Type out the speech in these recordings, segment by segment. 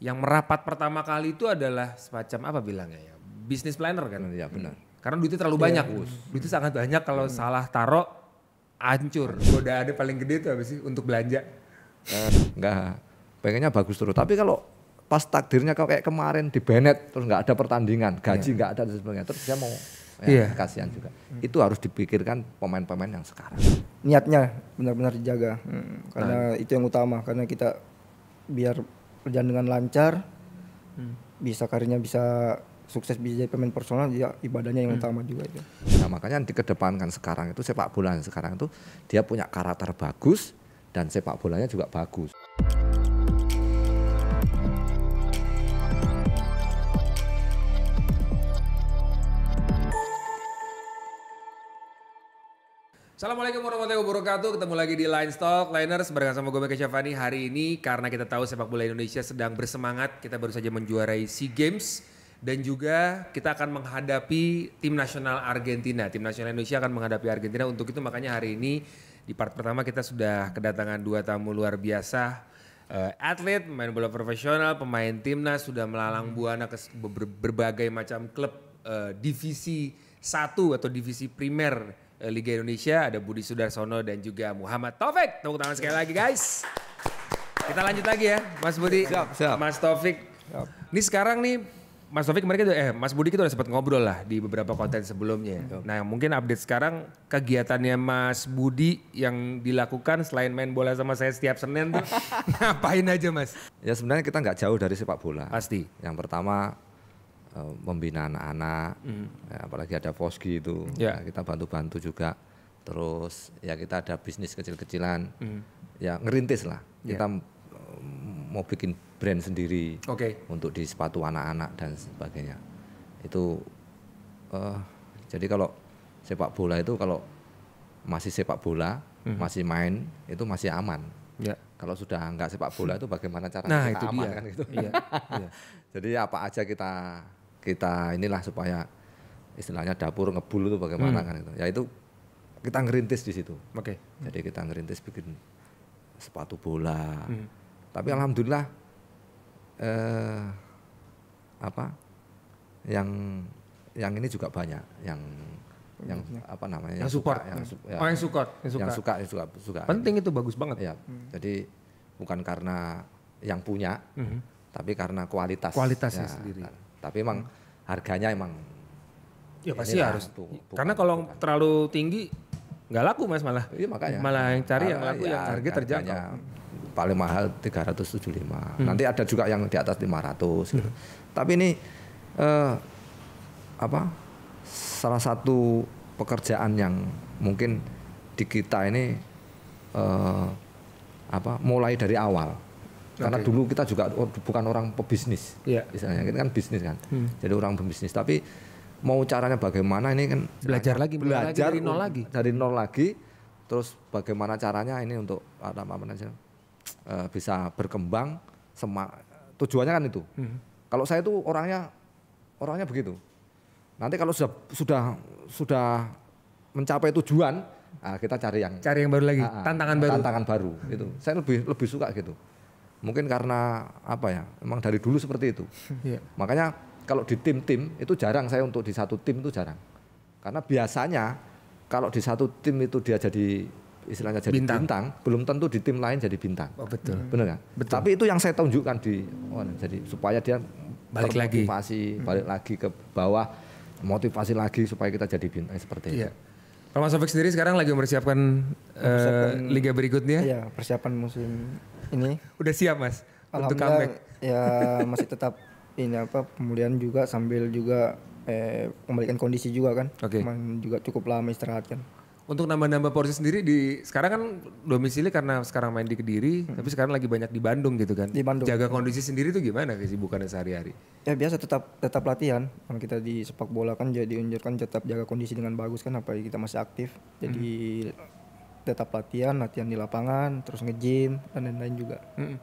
yang merapat pertama kali itu adalah semacam apa bilangnya ya? Business planner kan? Iya benar. Karena duitnya terlalu banyak, Gus. Duitnya sangat banyak kalau salah taruh hancur. Udah ada paling gede tuh apa sih untuk belanja? Eh, enggak, pengennya bagus terus. Tapi kalau pas takdirnya kalau kayak kemarin di Bennett terus nggak ada pertandingan, gaji nggak ada dan sebagainya, terus dia mau ya, Iya. kasihan juga. Itu harus dipikirkan pemain-pemain yang sekarang. niatnya benar-benar dijaga Hmm, karena itu yang utama karena kita biar berjalan dengan lancar. Bisa karirnya bisa sukses bisa jadi pemain personal ya ibadahnya yang utama juga itu. Nah makanya yang dikedepankan sekarang itu sepak bola sekarang itu dia punya karakter bagus dan sepak bolanya juga bagus. Assalamualaikum warahmatullahi wabarakatuh. Ketemu lagi di Line Stock Liners barengan sama gue Syafani. Hari ini karena kita tahu sepak bola Indonesia sedang bersemangat, kita baru saja menjuarai SEA Games dan juga kita akan menghadapi tim nasional Argentina. Tim nasional Indonesia akan menghadapi Argentina. Untuk itu makanya hari ini di part pertama kita sudah kedatangan dua tamu luar biasa. Eh, atlet, pemain bola profesional, pemain timnas sudah melalang buana ke berbagai macam klub eh, divisi satu atau divisi primer Liga Indonesia. Ada Budi Sudarsono dan juga Muhammad Taufik. Tepuk tangan sekali lagi guys. Kita lanjut lagi ya, Mas Budi, Siap, siap. Mas Taufik. Ini sekarang nih Mas Taufik kemarin kita, eh Mas Budi kita udah sempat ngobrol lah di beberapa konten sebelumnya. Nah mungkin update sekarang kegiatannya Mas Budi yang dilakukan selain main bola sama saya setiap Senin tuh ngapain aja Mas? Ya sebenarnya kita nggak jauh dari sepak bola. Pasti. Yang pertama eh, membina anak-anak, ya, apalagi ada Foski itu, Ya. ya, kita bantu-bantu juga. Terus ya kita ada bisnis kecil-kecilan, ya ngerintis lah. Kita eh, mau bikin brand sendiri Oke. untuk di sepatu anak-anak dan sebagainya. Itu eh, jadi kalau sepak bola itu kalau masih sepak bola, masih main itu masih aman. Ya. Kalau sudah nggak sepak bola itu bagaimana caranya Nah kita itu aman dia. kan gitu. Iya. iya. Jadi apa aja kita kita inilah supaya istilahnya dapur ngebul itu bagaimana kan itu. Ya itu kita ngerintis di situ. Oke. Jadi kita ngerintis bikin sepatu bola. Tapi alhamdulillah eh apa yang yang ini juga banyak yang yang apa namanya Yang support. suka, yang, su- ya, Oh yang support, yang suka. yang suka yang suka suka Penting itu bagus banget. ya jadi bukan karena yang punya tapi karena kualitas Kualitasnya Ya, sendiri. kan. Tapi emang harganya emang Ya pasti inilah, harus. bu- bukan- Karena kalau terlalu tinggi nggak laku Mas malah. iya makanya Malah yang cari yang laku ya, yang harga terjangkau. paling mahal 375 Hmm. nanti ada juga yang di atas 500 gitu. tapi ini eh, apa salah satu pekerjaan yang mungkin di kita ini eh, apa mulai dari awal karena dulu kita juga or- bukan orang pebisnis Iya. istilahnya kita kan bisnis kan. Jadi orang pebisnis. Tapi mau caranya bagaimana ini kan Belajar lagi, belajar dari nol lagi. dari nol lagi terus bagaimana caranya ini untuk apa namanya eh, bisa berkembang sema tujuannya kan itu. Kalau saya tuh orangnya orangnya begitu. Nanti kalau sudah sudah sudah mencapai tujuan nah kita cari yang Cari yang baru lagi, ah, tantangan baru. tantangan baru itu saya lebih lebih suka gitu mungkin karena apa ya emang dari dulu seperti itu Iya. makanya kalau di tim-tim itu jarang saya untuk di satu tim itu jarang karena biasanya kalau di satu tim itu dia jadi istilahnya jadi Bintang. bintang, belum tentu di tim lain jadi bintang Oh betul. bener kan tapi itu yang saya tunjukkan di oh, jadi supaya dia Balik lagi. termotivasi, balik lagi ke bawah motivasi lagi supaya kita jadi bintang seperti Iya. itu Kalau Mas Taufik sendiri sekarang lagi mempersiapkan eh, liga berikutnya. ya persiapan musim ini Udah siap Mas untuk comeback. ya masih tetap ini apa pemulihan juga sambil juga eh, membalikkan kondisi juga kan Oke. Emang juga cukup lama istirahat kan Untuk nambah-nambah porsi sendiri di sekarang kan domisili karena sekarang main di Kediri, tapi sekarang lagi banyak di Bandung gitu kan. Di Bandung. Jaga kondisi sendiri tuh gimana kesibukannya sehari-hari? ya biasa tetap tetap latihan kalau kita di sepak bola kan jadi unjurkan tetap jaga kondisi dengan bagus kan apalagi kita masih aktif jadi tetap latihan latihan di lapangan terus nge-gym dan lain-lain juga Mm-mm.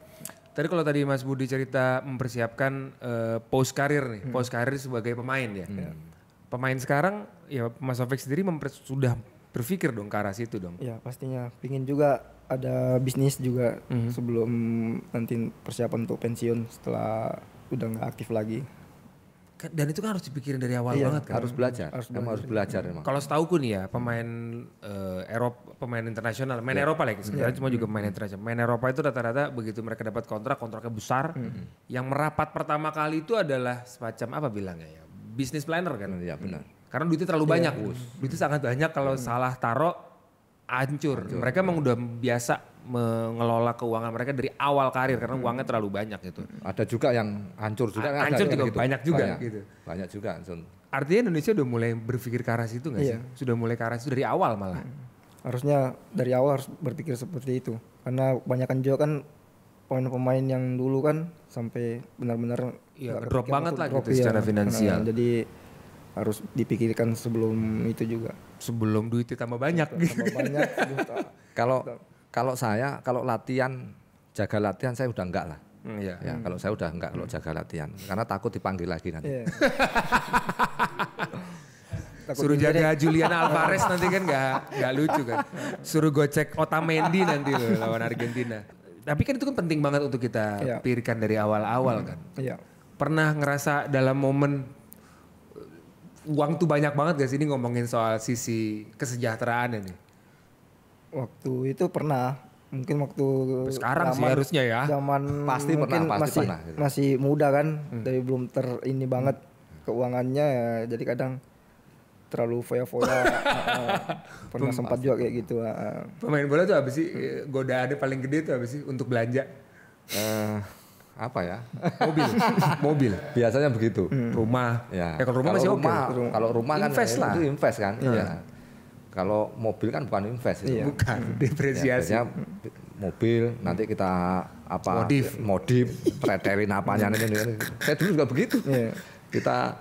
Tadi kalau tadi Mas Budi cerita mempersiapkan eh, post karir nih, post karir sebagai pemain ya. Pemain sekarang ya Mas Taufik sendiri sudah berpikir dong ke arah situ dong. ya pastinya pingin juga ada bisnis juga Mhm. sebelum nanti persiapan untuk pensiun setelah udah nggak aktif lagi. Dan itu kan harus dipikirin dari awal Iya, banget kan. Harus belajar. Harus Emang harus belajar emang. Kalau setauku nih ya pemain eh, Eropa, pemain internasional, main Eropa lagi sebenarnya cuma juga pemain internasional. Main Eropa itu rata-rata begitu mereka dapat kontrak, kontraknya besar. Yang merapat pertama kali itu adalah semacam apa bilangnya ya, business planner kan. Iya benar. Karena duitnya terlalu banyak, duitnya sangat banyak kalau salah taruh hancur. Mereka emang udah biasa mengelola keuangan mereka dari awal karir karena uangnya terlalu banyak gitu. Ada juga yang hancur juga. kan ada Hancur juga gitu. banyak juga banyak, gitu. Banyak juga. Sun. Artinya Indonesia udah mulai berpikir ke arah situ nggak sih? Iya. Sudah mulai ke arah situ dari awal malah. Harusnya dari awal harus berpikir seperti itu. Karena kebanyakan juga kan pemain-pemain yang dulu kan sampai benar-benar ngedrop kepikiran banget lah drop, gitu secara iya. finansial. Nah, jadi harus dipikirkan sebelum itu juga. Sebelum duitnya tambah banyak gitu. Tambah banyak. Kalau kalau saya kalau latihan jaga latihan saya udah enggak lah. Hmm, Iya. Ya, kalau saya udah enggak kalau jaga latihan karena takut dipanggil lagi nanti. Iya. Takut Suruh jaga Julian Alvarez nanti kan nggak nggak lucu kan. Suruh gocek Otamendi nanti loh lawan Argentina. Tapi kan itu kan penting banget untuk kita Iya. pikirkan dari awal-awal kan. Iya. Pernah ngerasa dalam momen uang tuh banyak banget gak sih ini ngomongin soal sisi kesejahteraan ini. Waktu itu pernah mungkin waktu Sekarang sih zaman- harusnya ya. zaman Pasti pernah, mungkin pasti masih pernah, gitu. masih muda kan Hmm. dari belum ter ini banget keuangannya ya, jadi kadang terlalu foya-foya uh, pernah sempat juga kayak gitu uh, Pemain bola tuh apa sih godaannya paling gede tuh apa sih untuk belanja? Eh, apa ya? Mobil, mobil, Biasanya begitu. rumah. Ya. Ya kalau rumah masih oke. rumah, Kalau rumah kan Invest ya, lah. itu invest kan. Iya. Kalau mobil kan bukan invest itu. Bukan Ya, depresiasi. biasanya mobil nanti kita apa Modif. modif preterin apanya ini, ini, ini. Saya dulu juga begitu. Iya. Kita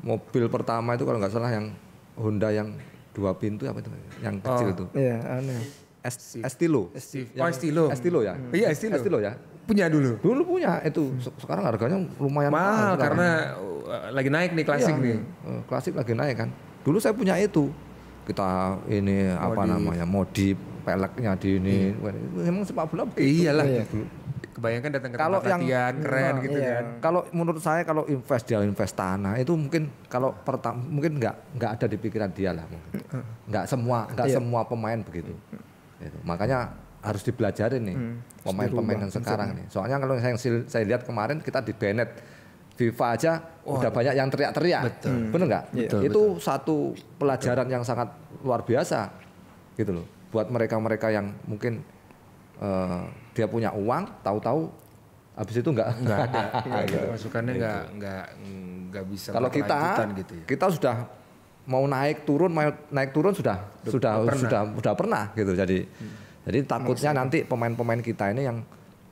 mobil pertama itu kalau nggak salah yang Honda yang dua pintu apa itu yang kecil itu. ya aneh Es- Estilo. Oh, Estilo. Estilo ya? Iya, Estilo. Estilo ya. Punya dulu. Dulu punya itu. Se- Sekarang harganya lumayan Mahal karena uh, lagi naik nih klasik Iya, nih. eh, klasik lagi naik kan. Dulu saya punya itu. Kita ini apa namanya modif peleknya di ini. Wah, Emang sepak bola begitu. Iyalah. Iya. Kebayangkan datang ke Kalau tempat yang- latihan keren Nah, gitu iya. kan. Kalau menurut saya kalau invest dia invest tanah itu mungkin kalau pertama mungkin nggak nggak ada di pikiran dia lah mungkin. Nggak semua nggak semua pemain begitu. Gitu. Makanya harus dipelajarin nih pemain-pemain yang sekarang nih. Soalnya kalau saya saya lihat kemarin kita di Bennett FIFA aja udah banyak yang teriak-teriak. Bener nggak? Betul, itu satu pelajaran yang sangat luar biasa gitu loh. Buat mereka-mereka yang mungkin eh, dia punya uang, tahu-tahu habis itu nggak Enggak ada. Nggak ada. Masukannya enggak enggak enggak bisa kalau kita gitu ya. kita sudah mau naik turun mau naik turun sudah sudah pernah. sudah sudah pernah gitu jadi jadi takutnya nanti pemain-pemain kita ini yang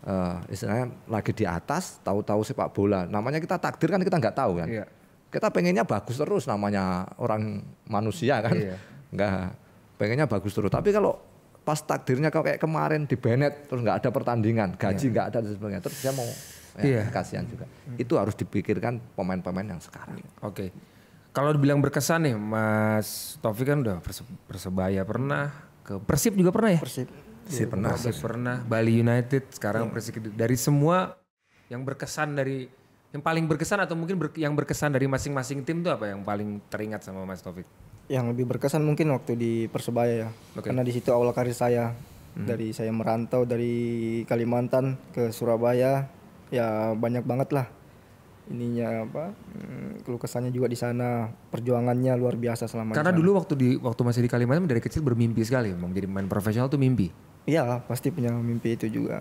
eh, istilahnya lagi di atas tahu-tahu sepak bola namanya kita takdir kan kita nggak tahu kan Iya. kita pengennya bagus terus namanya orang manusia kan Iya. nggak pengennya bagus terus tapi kalau pas takdirnya kalau kayak kemarin di Bennett terus nggak ada pertandingan gaji nggak ada dan sebagainya terus dia mau Iya. ya, kasihan juga itu harus dipikirkan pemain-pemain yang sekarang Oke. Kalau dibilang berkesan nih, Mas Taufik kan udah perse- persebaya pernah, ke Persib juga pernah ya? persib sih pernah Persib pernah, Bali United, sekarang Persik dari semua yang berkesan dari yang paling berkesan atau mungkin ber- yang berkesan dari masing-masing tim tuh apa yang paling teringat sama Mas Taufik? yang lebih berkesan mungkin waktu di persebaya ya. Oke. karena di situ awal karir saya. Dari saya merantau dari Kalimantan ke Surabaya ya banyak banget lah. Ininya apa hmm, keluh kesahnya juga di sana. Perjuangannya luar biasa selama Karena dulu waktu di waktu masih di Kalimantan dari kecil bermimpi sekali, mau jadi pemain profesional tuh mimpi. Iya pasti punya mimpi itu juga.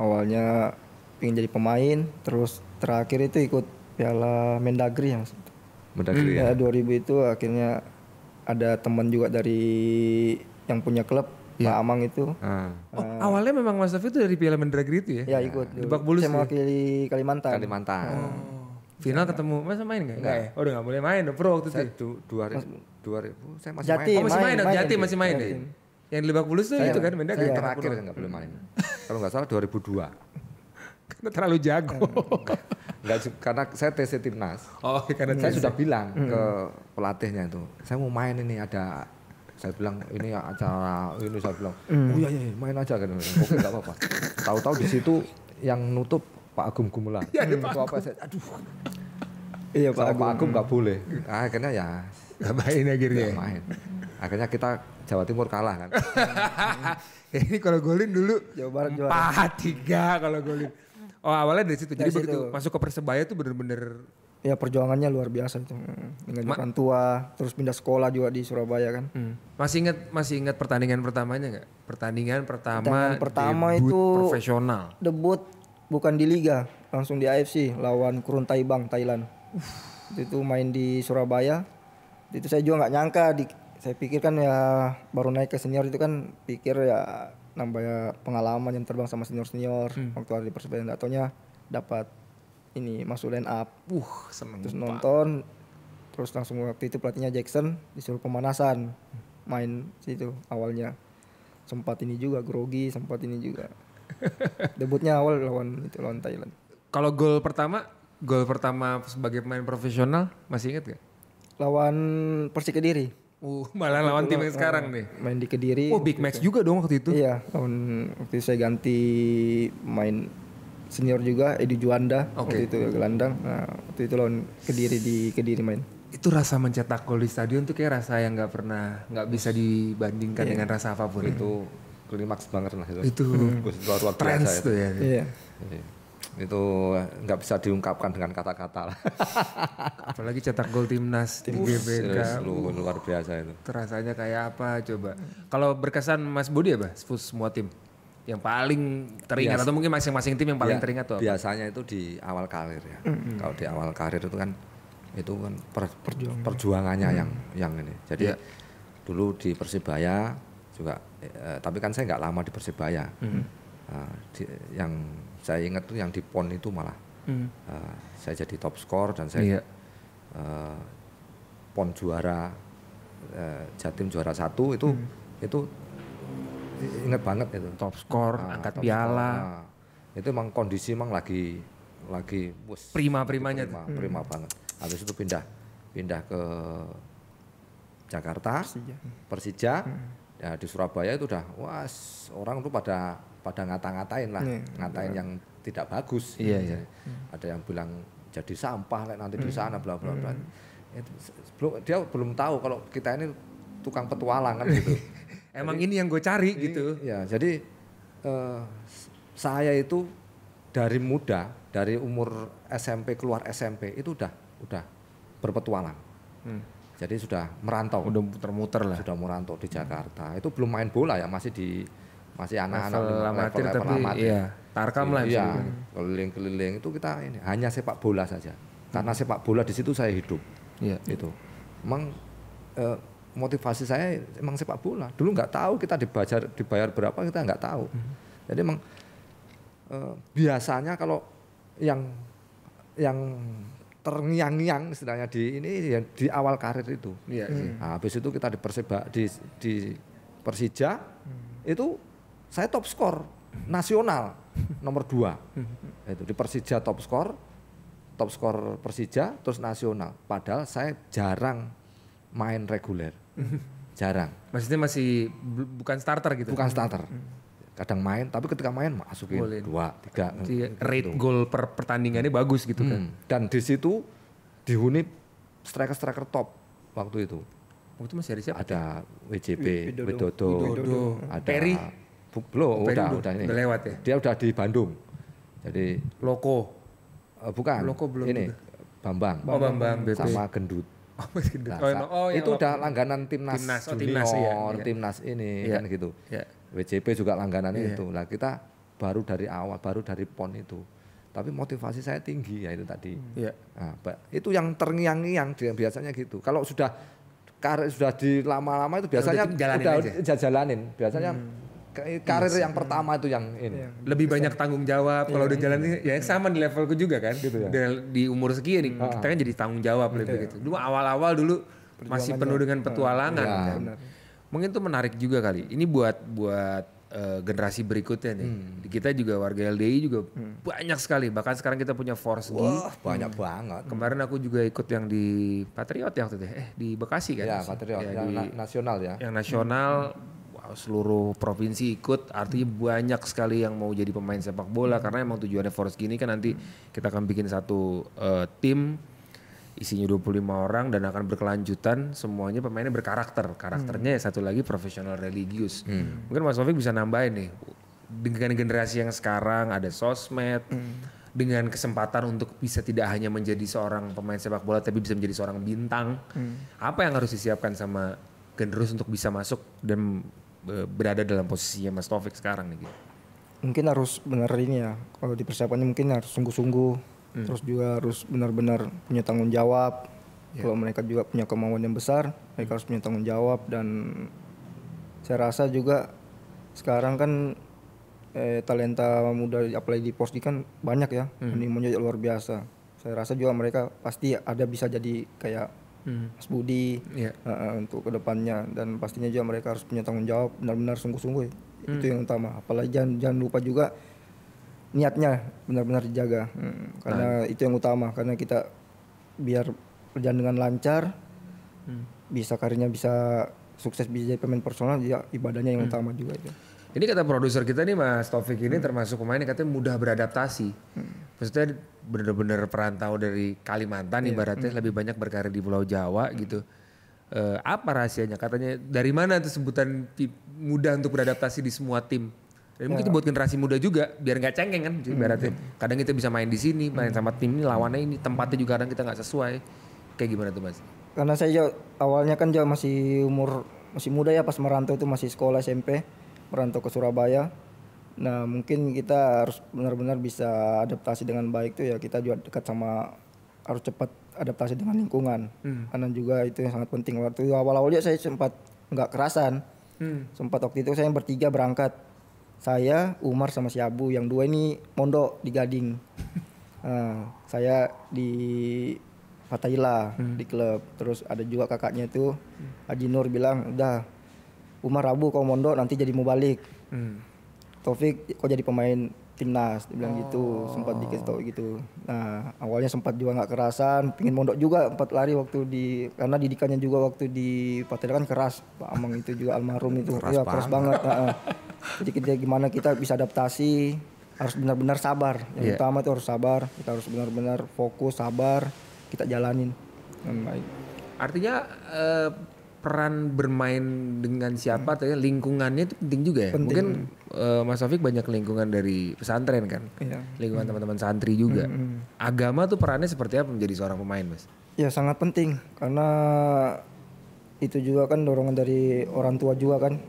Awalnya ingin jadi pemain, terus terakhir itu ikut Piala Mendagri yang Mendagri ya. ya 2000 itu akhirnya ada teman juga dari yang punya klub Pak Amang itu. Ah, Oh, awalnya memang Mas Taufik itu dari Piala Mendagri itu ya? Ya ikut. Di dulu. Bak Bulus Saya ya? mewakili Kalimantan. Kalimantan. Oh. Final ketemu, masa main nggak? Enggak ya? Oh udah nggak boleh main, udah pro waktu itu. Saya du, 2000, 2000 saya masih Jati. Oh masih main, main, main, main. Jati masih main deh. Yang di Lebak Bulus tuh itu kan. Mendagri. Saya terakhir nggak boleh main. Kalau nggak salah 2002. Karena terlalu jago. Nggak ju- karena saya TC timnas. oh karena Saya sudah bilang ke pelatihnya itu, saya mau main ini ada saya bilang ini acara ini saya bilang oh iya iya main aja kan oke nggak apa-apa tahu-tahu di situ yang nutup Pak Agung Gumelar Ketua PSSI. aduh Iya Pak Pak Agung. Pak Agung nggak boleh akhirnya ya main akhirnya. nggak main akhirnya kita Jawa Timur kalah kan ini kalau golin dulu Jawa Barat juara. empat tiga kalau golin. Oh awalnya dari situ. Jadi begitu masuk ke persebaya tuh bener-bener Ya perjuangannya luar biasa itu. Hmm, Dengan orang tua, terus pindah sekolah juga di Surabaya kan. Hmm. Masih ingat masih ingat pertandingan pertamanya nggak? Pertandingan pertama Pertandingan pertama debut itu- profesional. Debut bukan di liga, langsung di AFC lawan Kurun Taibang Thailand. Itu main di Surabaya. Itu saya juga nggak nyangka di saya pikir kan ya baru naik ke senior itu kan pikir ya nambah pengalaman yang terbang sama senior-senior. Waktu ada di Persebaya nggak taunya dapat ini masuk line up. Uh, seneng. terus nonton terus langsung waktu itu pelatihnya Jackson disuruh pemanasan. Main situ awalnya. Sempat ini juga grogi sempat ini juga. Debutnya awal lawan itu lawan Thailand. Kalau gol pertama, gol pertama sebagai pemain profesional masih ingat gak? lawan Persik Kediri Uh, malah lawan tim yang sekarang nih. main di Kediri Oh, big match juga dong waktu itu. iya lawan waktu itu saya ganti main senior juga Edi Juanda waktu itu ya, gelandang nah waktu itu lawan Kediri di Kediri main Itu rasa mencetak gol di stadion tuh kayak rasa yang nggak pernah nggak bisa dibandingkan dengan rasa apa pun itu. itu klimaks banget lah itu Itu biasa trans itu. tuh ya. iya Jadi, itu nggak bisa diungkapkan dengan kata-kata Apalagi cetak gol timnas di GBK. Serius, lu- luar biasa itu Terasanya kayak apa coba? Kalau berkesan Mas Budi apa? Semua tim yang paling teringat atau mungkin masing-masing tim yang paling Ya, teringat tuh apa? biasanya itu di awal karir ya kalau di awal karir itu kan itu kan per- perjuangannya yang yang ini jadi Iya. dulu di persibaya juga eh, tapi kan saya nggak lama di persibaya Nah, di- yang saya ingat tuh yang di pon itu malah Hmm. eh, saya jadi top skor dan saya Iya. eh, pon juara eh, jatim juara satu itu itu ingat banget itu Top skor, Ah, angkat top piala, skor. Ah, itu emang kondisi emang lagi lagi wus, prima-primanya tuh. prima, prima banget. Habis itu pindah pindah ke Jakarta, Persija, ya di Surabaya itu udah wah orang tuh pada pada ngata-ngatain lah, ngatain yang tidak bagus. Iya, iya. Ada yang bilang jadi sampah lah nanti di sana bla bla bla. Itu se- belum dia belum tahu kalau kita ini tukang petualang kan gitu. Emang ini yang gue cari gitu. Ya, jadi eh, s- saya itu dari muda, dari umur SMP keluar SMP itu udah udah berpetualang. Jadi sudah merantau, Udah muter-muter lah. sudah merantau di Jakarta. Itu belum main bola ya, masih di masih anak-anak Level level- amatir level tapi amatir. iya, tarkam lah Iya, keliling-keliling itu kita ini hanya sepak bola saja. Karena sepak bola di situ saya hidup. Iya. Itu. Emang eh, motivasi saya emang sepak bola. Dulu nggak tahu kita dibayar dibayar berapa kita nggak tahu. Jadi emang eh, biasanya kalau yang yang terngiang-ngiang istilahnya di ini ya di awal karir itu. Iya sih. Nah, habis itu kita di di di Persija itu saya top skor nasional nomor dua itu di Persija top skor top skor Persija terus nasional padahal saya jarang main reguler jarang Maksudnya masih bu- bukan starter gitu. bukan starter kadang main tapi ketika main masukin Golin. dua tiga Jadi rate gol per pertandingannya bagus gitu kan. Hmm. dan di situ dihuni striker striker top waktu itu Waktu itu masih ada siapa? ada WJP Widodo. Widodo, Widodo. ada Peri? Belum udah udah- ini udah lewat ya? dia udah di Bandung jadi Loko. eh, bukan Loko belum ini Bambang, Oh Bambang BP. sama Gendut Oh, gendut. Nah, Oh, oh, yang itu Loko. udah langganan timnas, Timnas, oh, junior, timnas, iya, iya. timnas ini Iya. kan gitu. Iya. WJP juga langganan Iya. itu. Lah kita baru dari awal, baru dari pon itu. Tapi motivasi saya tinggi ya itu tadi. Iya. Nah, itu yang terngiang-ngiang biasanya gitu. Kalau sudah karir sudah di lama-lama itu biasanya udah jalanin udah aja. jalanin. Biasanya ke- karir yang pertama itu yang ini. lebih banyak tanggung jawab kalau udah jalan ini ya sama di levelku juga kan Udah di umur sekian nih kita kan jadi tanggung jawab lebih gitu dulu awal-awal dulu masih penuh dengan petualangan Iya. kan. mungkin tuh menarik juga kali ini buat buat eh, generasi berikutnya nih. Hmm. Kita juga warga LDI juga banyak sekali. Bahkan sekarang kita punya Force G. Wah, banyak banget. Kemarin aku juga ikut yang di Patriot ya waktu itu. ya? Eh di Bekasi kan? Ya, Patriot Ya, yang di- na- nasional ya. yang nasional seluruh provinsi ikut artinya banyak sekali yang mau jadi pemain sepak bola karena emang tujuannya Forest gini kan nanti kita akan bikin satu eh, tim isinya 25 orang dan akan berkelanjutan semuanya pemainnya berkarakter. Karakternya ya satu lagi profesional religius. Mungkin Mas Taufik bisa nambahin nih dengan generasi yang sekarang ada sosmed dengan kesempatan untuk bisa tidak hanya menjadi seorang pemain sepak bola tapi bisa menjadi seorang bintang apa yang harus disiapkan sama generus untuk bisa masuk dan berada dalam posisinya Mas Taufik sekarang nih gitu. mungkin harus benar ini ya kalau di persiapannya mungkin harus sungguh-sungguh. Terus juga harus benar-benar punya tanggung jawab. Kalau mereka juga punya kemauan yang besar mereka harus punya tanggung jawab. Dan saya rasa juga sekarang kan eh, talenta muda apalagi di Posdi kan banyak ya animonya luar biasa. Saya rasa juga mereka pasti ada bisa jadi kayak Mas Budi Iya. eh, eh, untuk ke depannya. Dan pastinya juga mereka harus punya tanggung jawab benar-benar sungguh-sungguh. Itu yang utama. Apalagi jangan jangan lupa juga niatnya benar-benar dijaga. Hmm, karena itu yang utama. Karena kita biar berjalan dengan lancar bisa karirnya bisa sukses bisa jadi pemain personal ya ibadahnya yang utama juga itu Ini kata produser kita nih Mas Taufik ini termasuk pemain yang katanya mudah beradaptasi. Maksudnya bener-bener perantau dari Kalimantan ibaratnya lebih banyak berkarir di Pulau Jawa gitu. Eh, apa rahasianya? Katanya dari mana tuh sebutan mudah untuk beradaptasi di semua tim? Dan mungkin itu buat generasi muda juga biar nggak cengeng kan ibaratnya. Kadang kita bisa main di sini, main sama tim ini lawannya ini, tempatnya juga kadang kita nggak sesuai. Kayak gimana tuh Mas? karena saya awalnya kan juga masih umur masih muda ya pas merantau itu masih sekolah SMP merantau ke Surabaya. Nah mungkin kita harus benar-benar bisa adaptasi dengan baik tuh ya. Kita juga dekat sama harus cepat adaptasi dengan lingkungan. Karena juga itu yang sangat penting. Waktu awal-awal juga saya sempat nggak kerasan. Sempat waktu itu saya yang bertiga berangkat. Saya Umar sama si Abu. Yang dua ini mondok di Gading. Nah, saya di Fatahila di klub. Terus ada juga kakaknya itu Haji Nur bilang, "Udah Umar Rabu kau mondok nanti jadi mau balik." Taufik kok jadi pemain timnas? Dia bilang gitu. Sempat dikasih tahu gitu. Nah awalnya sempat juga nggak kerasan. Pingin mondok juga empat lari waktu di karena didikannya juga waktu di Patela kan keras. Pak Amang itu juga almarhum itu. Keras, keras banget. Nah, jadi kita gimana kita bisa adaptasi harus benar-benar sabar. Yang Iya. utama itu harus sabar. Kita harus benar-benar fokus sabar. Kita jalanin dengan baik. Artinya eh, peran bermain dengan siapa atau ya, lingkungannya itu penting juga ya. Mungkin eh, Mas Taufik banyak lingkungan dari pesantren kan. Iya. Lingkungan teman-teman santri juga. Agama tuh perannya seperti apa menjadi seorang pemain, Mas? Ya sangat penting karena itu juga kan dorongan dari orang tua juga kan.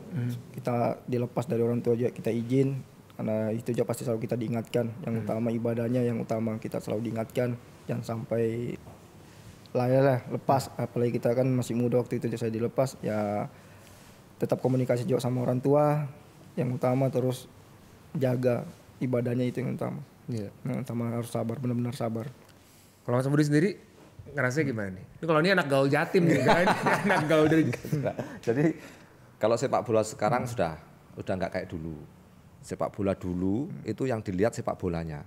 Kita dilepas dari orang tua juga kita izin karena itu juga pasti selalu kita diingatkan. Yang utama ibadahnya yang utama kita selalu diingatkan jangan sampai lah ya lah lepas apalagi kita kan masih muda waktu itu saya dilepas ya tetap komunikasi juga sama orang tua yang utama terus jaga ibadahnya itu yang utama. Iya. Yang utama harus sabar benar-benar sabar. Kalau Mas Budi sendiri ngerasanya gimana nih? Ini kalau ini anak gaul jatim nih kan, anak gaul dari. Jadi kalau sepak bola sekarang sudah udah nggak kayak dulu. Sepak bola dulu itu yang dilihat sepak bolanya.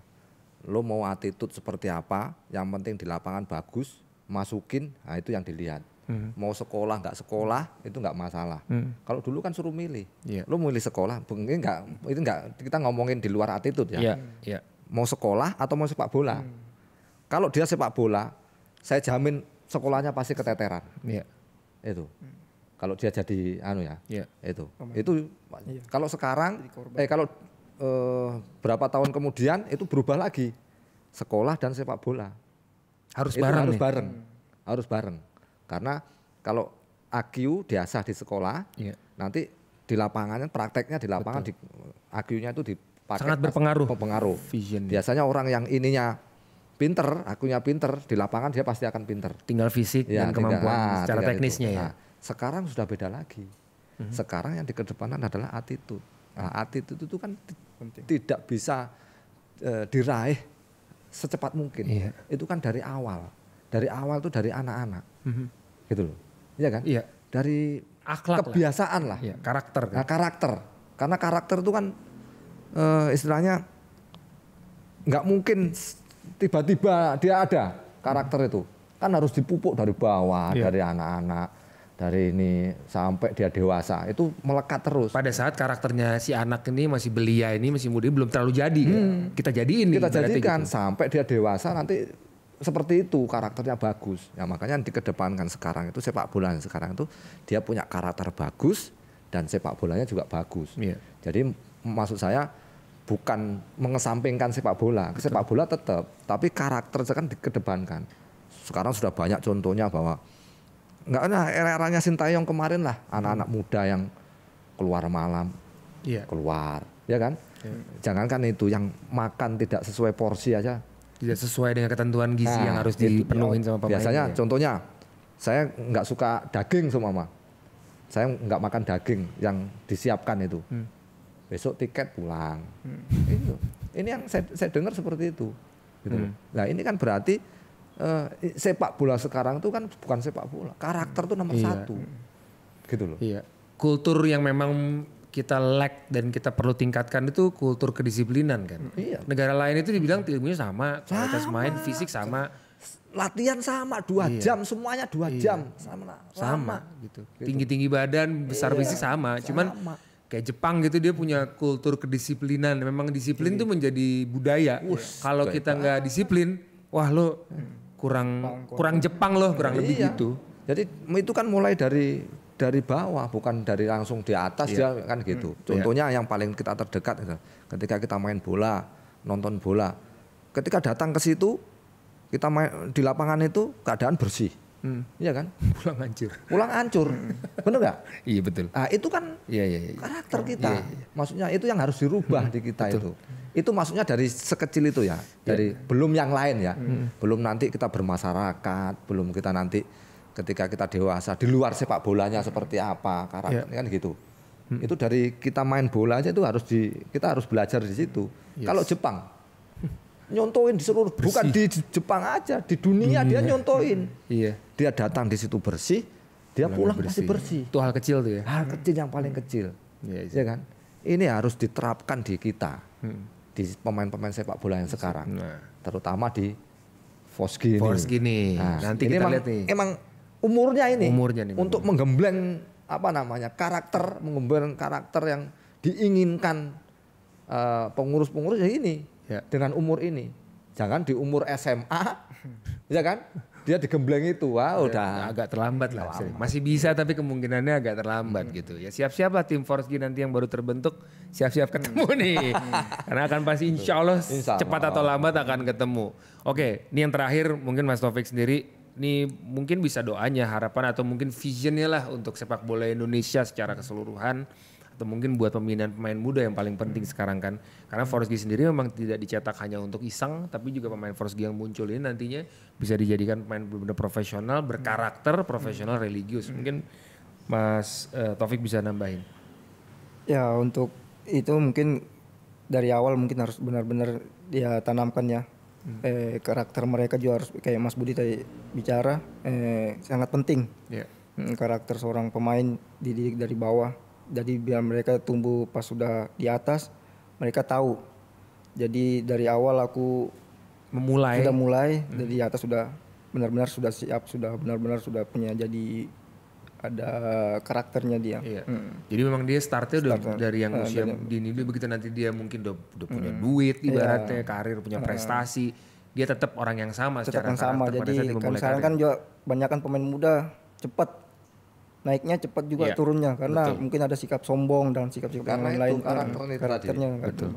Lo mau attitude seperti apa, yang penting di lapangan bagus, masukin, nah itu yang dilihat. Mau sekolah nggak sekolah itu nggak masalah. Kalau dulu kan suruh milih, Iya. lo milih sekolah, mungkin nggak itu nggak kita ngomongin di luar attitude ya. Iya, iya. Mau sekolah atau mau sepak bola. Kalau dia sepak bola, saya jamin sekolahnya pasti keteteran Iya. itu kalau dia jadi anu ya Iya. itu itu kalau sekarang eh kalau eh, berapa tahun kemudian itu berubah lagi sekolah dan sepak bola Harus itu bareng harus nih. bareng harus bareng karena kalau AQ diasah di sekolah Iya. nanti di lapangannya prakteknya di lapangan di AQ-nya itu dipakai Sangat berpengaruh. berpengaruh Vision. biasanya orang yang ininya pinter akunya pinter di lapangan dia pasti akan pinter Tinggal fisik Ya, dan tinggal- kemampuan ah, secara teknisnya itu. ya. Nah, sekarang sudah beda lagi. Sekarang yang dikedepanan adalah attitude. Nah, attitude itu kan ti- tidak bisa eh, diraih secepat mungkin. Iya. Itu kan dari awal. Dari awal itu dari anak-anak. Gitu loh. Iya kan? Iya. Dari Akhlak lah. kebiasaan lah. Iya, karakter kan. Nah, karakter. Karena karakter itu kan eh, istilahnya nggak mungkin tiba-tiba dia ada karakter itu. Kan harus dipupuk dari bawah, Iya. dari anak-anak, dari ini sampai dia dewasa. Itu melekat terus. Pada saat karakternya si anak ini masih belia ini masih muda belum terlalu jadi. ya. Kita jadiin kita jadikan gitu. sampai dia dewasa nanti seperti itu karakternya bagus ya makanya yang dikedepankan sekarang itu sepak bola sekarang itu dia punya karakter bagus dan sepak bolanya juga bagus Iya. jadi maksud saya bukan mengesampingkan sepak bola sepak bola tetap tapi karakter kan dikedepankan sekarang sudah banyak contohnya bahwa nggak ada era-eranya Sintayong kemarin lah anak-anak muda yang keluar malam Iya. keluar ya kan jangankan itu yang makan tidak sesuai porsi aja Tidak sesuai dengan ketentuan gizi Nah, yang harus itu- dipenuhin sama pemain. biasanya ya. contohnya saya nggak suka daging semua saya nggak makan daging yang disiapkan itu Hmm. besok tiket pulang itu ini yang saya, saya dengar seperti itu gitu. Hmm. nah ini kan berarti eh, sepak bola sekarang itu kan bukan sepak bola karakter itu nomor Iya. satu gitu loh Iya. Kultur yang memang kita lack dan kita perlu tingkatkan itu kultur kedisiplinan kan. Iya. Negara lain itu dibilang ilmunya sama, kualitas main, fisik sama, latihan sama dua Iya. jam semuanya dua jam sama sama gitu. Tinggi-tinggi badan, besar fisik sama. Cuman Sama. kayak Jepang gitu dia punya kultur kedisiplinan. Memang disiplin tuh menjadi budaya. Kalau kita nggak disiplin, wah lo kurang kurang Jepang loh, kurang lebih Iya. gitu. Jadi itu kan mulai dari dari bawah, bukan dari langsung di atas Iya. dia kan gitu. Hmm. Contohnya yang paling kita terdekat ketika kita main bola, nonton bola, ketika datang ke situ kita main di lapangan itu keadaan bersih, Hmm. iya kan? Pulang hancur. Pulang hancur, bener nggak? Iya betul. Nah itu kan Iya iya iya. karakter kita. Maksudnya itu yang harus dirubah di kita itu. Itu maksudnya dari sekecil itu ya, dari belum yang lain ya. Belum nanti kita bermasyarakat, belum kita nanti ketika kita dewasa di luar sepak bolanya seperti apa karakternya kan gitu. Itu dari kita main bola aja itu harus di kita harus belajar di situ. Kalau Jepang nyontoin di seluruh bukan di Jepang aja, di dunia, dia nyontoin. Iya. Dia datang di situ bersih, dia pulang masih bersih Itu hal kecil tuh ya. hal kecil yang paling kecil Iya, iya. ya kan ini harus diterapkan di kita di pemain-pemain sepak bola yang sekarang Nah. terutama di Fosgi ini. Nah, Nanti ini kita emang, lihat nih. emang umurnya ini Umurnya nih, untuk menggembleng apa namanya karakter menggembleng karakter yang diinginkan eh, pengurus-pengurus ya ini Ya. dengan umur ini jangan di umur SMA ya kan dia digembleng itu wah udah agak terlambat lah. Masih bisa tapi kemungkinannya agak terlambat gitu. Ya siap-siap lah tim Forsgi nanti yang baru terbentuk. Siap-siap ketemu nih. Karena akan pasti insya Allah Insya Allah. cepat atau lambat akan ketemu. Oke ini yang terakhir mungkin Mas Taufik sendiri. Ini mungkin bisa doanya, harapan atau mungkin visionnya lah untuk sepak bola Indonesia secara keseluruhan. Atau mungkin buat pembinaan pemain muda yang paling penting sekarang kan. Karena Forsgi sendiri memang tidak dicetak hanya untuk iseng. Tapi juga pemain Forsgi yang muncul ini nantinya bisa dijadikan pemain benar-benar profesional, berkarakter, profesional, religius. Mungkin Mas eh, Taufik bisa nambahin. Ya untuk itu mungkin dari awal mungkin harus benar-benar dia tanamkan ya. Eh, karakter mereka juga harus kayak Mas Budi tadi bicara eh, sangat penting. Ya. Hmm, karakter seorang pemain dididik dari bawah. Jadi biar mereka tumbuh pas sudah di atas, mereka tahu. Jadi dari awal aku Memulai. sudah mulai dari atas sudah benar-benar sudah siap, sudah benar-benar sudah punya jadi ada karakternya dia. Iya. Hmm. Jadi memang dia startnya udah Startnya. dari yang Eh, usia dari- dini dulu begitu nanti dia mungkin udah, udah punya duit ibaratnya Iya. karir punya prestasi dia tetap orang yang sama tetap secara yang sama. Jadi kan sekarang karir. kan juga banyak kan pemain muda cepat naiknya cepat juga Iya, turunnya karena mungkin ada sikap sombong dan sikap-sikap yang Karena itu lain-lain karakter itu tadi. karakternya kan. itu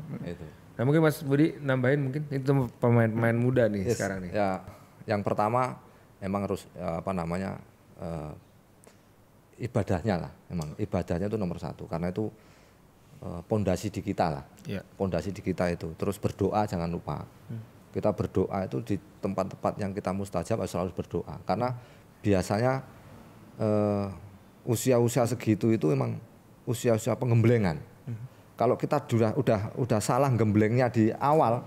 Nah mungkin Mas Budi nambahin mungkin itu pemain-pemain muda nih sekarang nih. Ya, yang pertama emang harus ya, apa namanya eh, ibadahnya lah, emang ibadahnya itu nomor satu karena itu eh, pondasi di kita lah, Iya. pondasi di kita itu. Terus berdoa jangan lupa, kita berdoa itu di tempat-tempat yang kita mustajab harus selalu berdoa karena biasanya eh, usia-usia segitu itu emang usia-usia pengemblengan. Kalau kita sudah udah udah salah gemblengnya di awal,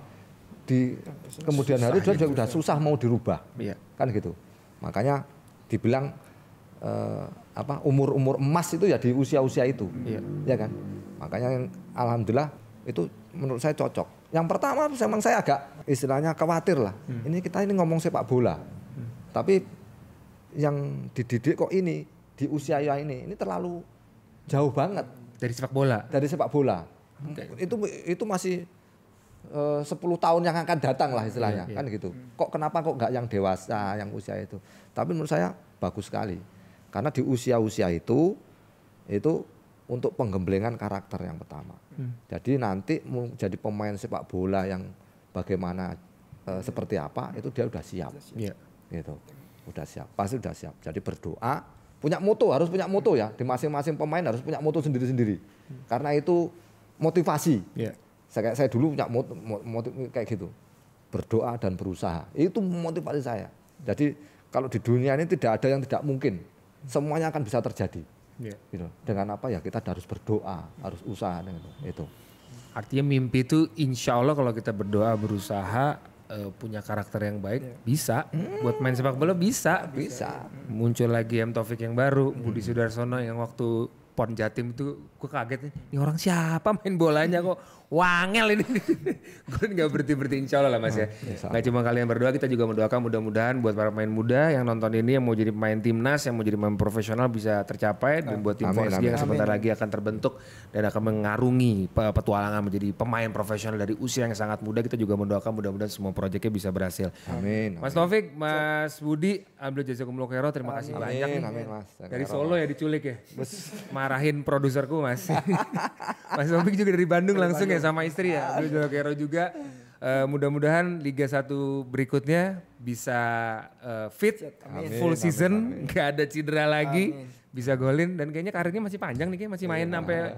di kemudian hari sudah udah susah mau dirubah Iya. kan gitu makanya dibilang eh, apa umur-umur emas itu ya di usia-usia itu. Iya. Ya kan? Makanya yang alhamdulillah itu menurut saya cocok. Yang pertama memang saya agak istilahnya khawatir lah. Ini kita ini ngomong sepak bola. Tapi yang dididik kok ini di usia ini ini terlalu jauh banget Dari sepak bola. dari sepak bola. Itu itu masih eh, 10 tahun yang akan datang lah istilahnya Iya, kan gitu. Kok kenapa kok nggak yang dewasa yang usia itu? Tapi menurut saya bagus sekali. Karena di usia-usia itu itu untuk penggemblengan karakter yang pertama. Jadi nanti mau jadi pemain sepak bola yang bagaimana eh, seperti apa itu dia udah siap Iya. gitu udah siap pasti udah siap jadi berdoa punya moto harus punya moto ya. Di masing-masing pemain harus punya moto sendiri-sendiri. Karena itu motivasi. Iya. saya kayak saya dulu punya moto, mo- moto kayak gitu. Berdoa dan berusaha. Itu motivasi saya. Jadi kalau di dunia ini tidak ada yang tidak mungkin. Semuanya akan bisa terjadi. Iya. gitu. Dengan apa ya? Kita harus berdoa harus usaha dengan itu Artinya mimpi itu insya Allah kalau kita berdoa berusaha eh, punya karakter yang baik bisa. Buat main sepak bola bisa. Bisa. Muncul lagi M Taufik yang baru Budi Sudarsono yang waktu Pon Jatim itu gue kaget nih ini orang siapa main bolanya kok? Wangel ini. Gue nggak berhenti berhenti insya Allah lah mas ya. Nggak cuma kalian berdua kita juga mendoakan mudah-mudahan buat para pemain muda yang nonton ini yang mau jadi pemain timnas yang mau jadi pemain profesional bisa tercapai dan buat tim Amin, amin. yang sebentar lagi akan terbentuk dan akan mengarungi pe- petualangan menjadi pemain profesional dari usia yang sangat muda. Kita juga mendoakan mudah-mudahan semua proyeknya bisa berhasil. Amin Mas Taufik, Mas Budi, Abdul Jazakumullah terima kasih banyak nih. amin mas. Dari Solo ya diculik ya. Marahin produserku Mas. mas Taufik juga dari Bandung langsung ya sama istri ya. Abdul Jazakumullah Khairan juga. Eh, mudah-mudahan Liga 1 berikutnya bisa eh, fit. Full season, nggak ada cedera lagi, bisa golin dan kayaknya karirnya masih panjang nih, kayak masih main sampai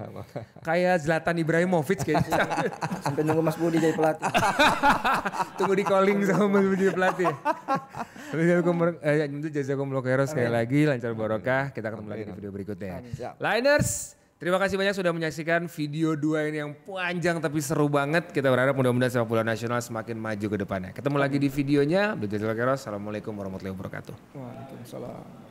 kayak Zlatan Ibrahimovic kayaknya. Sampai nunggu Mas Budi jadi pelatih. Tunggu di calling sama Mas Budi pelatih. Jazakumullah eh, itu jazakumullah khairan sekali lagi lancar barokah. Kita ketemu lagi di video berikutnya. Liners, terima kasih banyak sudah menyaksikan video dua ini yang panjang tapi seru banget. Kita berharap mudah-mudahan sepak bola nasional semakin maju ke depannya. Ketemu lagi di videonya. Jazakumullah khairan. Assalamualaikum warahmatullahi wabarakatuh. Waalaikumsalam.